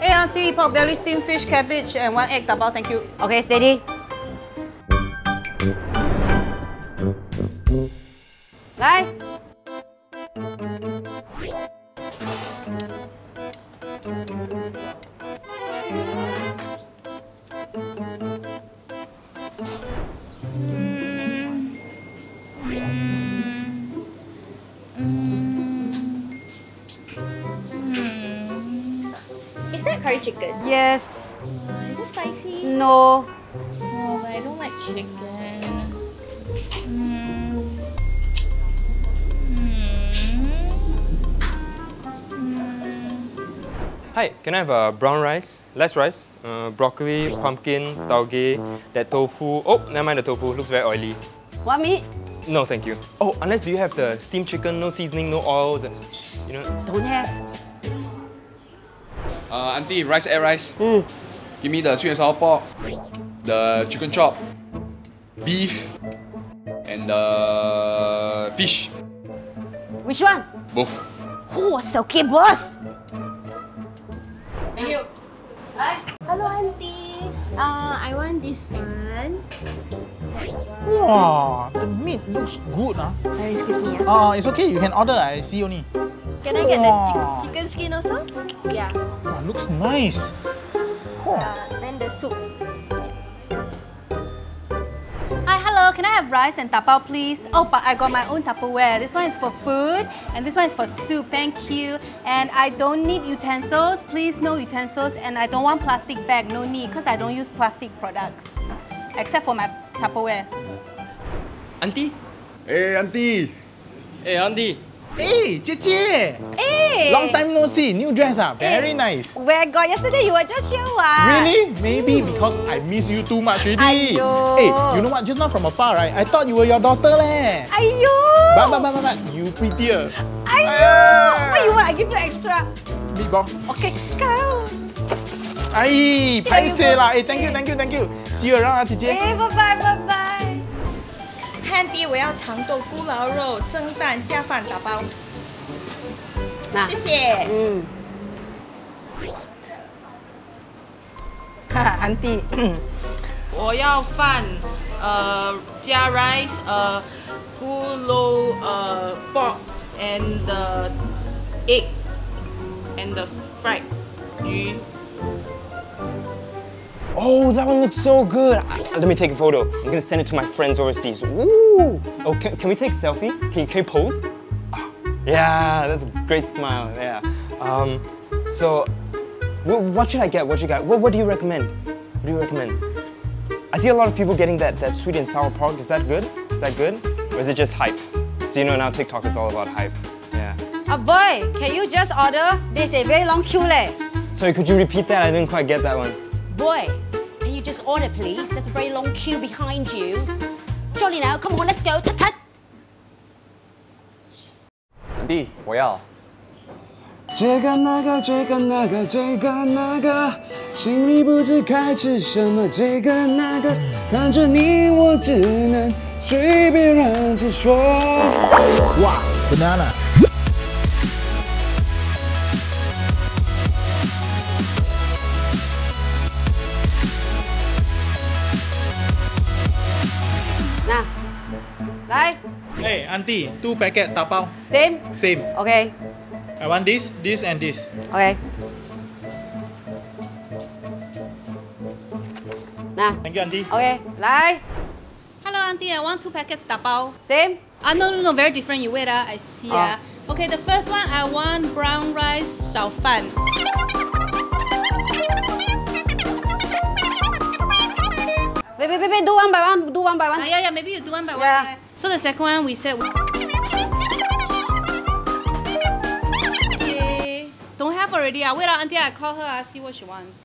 Hey, auntie, pork belly, steamed fish, cabbage, and one egg dabao, thank you. Okay, steady. 来。Is that curry chicken? Yes. Is it spicy? No. No, but I don't like chicken. Mm. Hi, can I have a brown rice? Less rice. Uh, broccoli, pumpkin, tauge, that tofu. Oh, never mind the tofu. Looks very oily. What meat? No, thank you. Oh, unless you have the steamed chicken, no seasoning, no oil. The, you know. Don't have. Uh, auntie, rice, air rice. Mm. Give me the sweet and sour pork, the chicken chop, beef, and the fish. Which one? Both. Oh, it's okay, boss. Thank you. Hello, auntie. Uh, I want this one. Wow, the meat looks good. Uh. Sorry, excuse me. ah. Uh, it's okay, you can order. I see only. Can I get the Wow. chi- chicken skin also? Yeah. Wow, looks nice. Oh. Uh, then the soup. Hi, hello, can I have rice and tapao, please? Oh, but I got my own Tupperware. This one is for food, and this one is for soup, thank you. And I don't need utensils, please no utensils, and I don't want plastic bag, no need, because I don't use plastic products, except for my Tupperwares. Auntie? Hey, auntie. Hey, auntie. Hey, Cici! Hey! Long time no see. New dress ah. Very hey. nice. Where got yesterday you were just here what? Really? Maybe because I miss you too much really. Aiyo. Hey, you know what? Just now from afar, right? I thought you were your daughter leh. Aiyo! But, but, but, but, but you prettier. Aiyo! What you want I give you extra? Meatball. Okay, go. Ay, paise lah. Hey, thank you, thank you, thank you. See you around, ah, Cici. Hey, bye-bye, bye-bye. 看第，我要长豆咕咾肉蒸蛋加饭打包。那谢谢。嗯。哈，安迪，我要饭，呃，加 rice，呃，咕劳，呃，pork and the egg and the fried 鱼。Oh, that one looks so good. I- let me take a photo. I'm gonna send it to my friends overseas. Ooh. Oh, can, can we take a selfie? Can you, can you pose? Ah, Yeah, that's a great smile. Yeah. Um, so, wh- what should I get? What should I get? What, what do you recommend? What do you recommend? I see a lot of people getting that, that sweet and sour pork. Is that good? Is that good? Or is it just hype? So you know now TikTok is all about hype. Yeah. Uh, boy, can you just order? There's a very long queue leh. Sorry, could you repeat that? I didn't quite get that one. Boy, can you just order, please? There's a very long queue behind you. Jolly now, come on, let's go. Tut tut. 弟，我要。这个那个，这个那个，这个那个，心里不知该吃什么。这个那个，看着你，我只能随便乱着说。Wow, banana. Đây. Hey, auntie, two packet tapao. Same. Same. Okay. I want this, this, and this. Okay. Nào. Thank you, auntie. Okay. Lại. Hello, auntie, I want two packets tapao. Same. Ah, no, no, no, very different. You wait, ah, I see. Oh. Ah. Okay, the first one, I want brown rice, 小饭. Wait, wait, wait, wait. Do one by one. Do one by one. Ah, yeah, yeah, maybe you do one by one. So the second one, we said. Okay. Don't have already. I Wait, auntie, I call her. See what she wants.